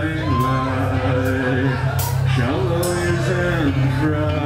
that shallow is and dry.